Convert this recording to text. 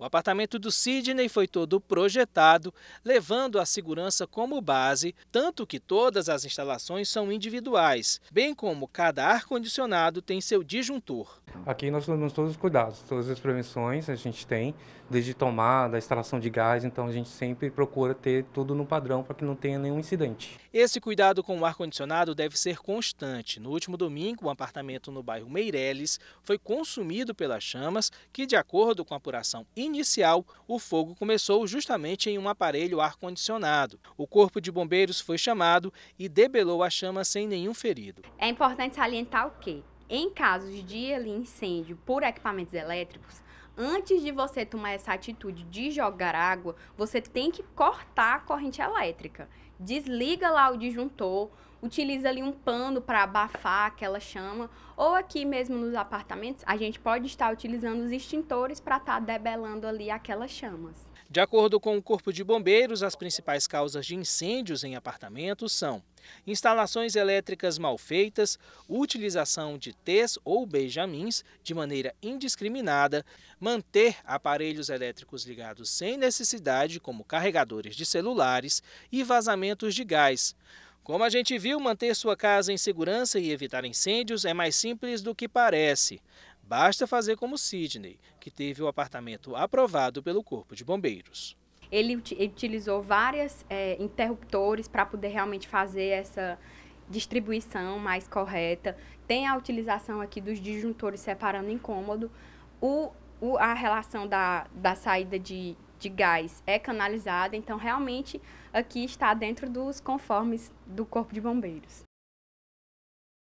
O apartamento do Sidney foi todo projetado, levando a segurança como base, tanto que todas as instalações são individuais, bem como cada ar-condicionado tem seu disjuntor. Aqui nós temos todos os cuidados, todas as prevenções a gente tem, desde tomada, instalação de gás, então a gente sempre procura ter tudo no padrão para que não tenha nenhum incidente. Esse cuidado com o ar-condicionado deve ser constante. No último domingo, um apartamento no bairro Meireles foi consumido pelas chamas, que, de acordo com a apuração inicial, o fogo começou justamente em um aparelho ar-condicionado. O corpo de bombeiros foi chamado e debelou a chama sem nenhum ferido. É importante salientar o quê? Em casos de incêndio por equipamentos elétricos, antes de você tomar essa atitude de jogar água, você tem que cortar a corrente elétrica. Desliga lá o disjuntor, utiliza ali um pano para abafar aquela chama, ou aqui mesmo nos apartamentos, a gente pode estar utilizando os extintores para estar tá debelando ali aquelas chamas. De acordo com o Corpo de Bombeiros, as principais causas de incêndios em apartamentos são instalações elétricas mal feitas, utilização de T's ou benjamins de maneira indiscriminada, manter aparelhos elétricos ligados sem necessidade, como carregadores de celulares, e vazamentos de gás. Como a gente viu, manter sua casa em segurança e evitar incêndios é mais simples do que parece. Basta fazer como Sidney, que teve o apartamento aprovado pelo Corpo de Bombeiros. Ele utilizou vários é, interruptores para poder realmente fazer essa distribuição mais correta. Tem a utilização aqui dos disjuntores separando incômodo. O, o, a relação da, da saída de, de gás é canalizada, então realmente aqui está dentro dos conformes do Corpo de Bombeiros.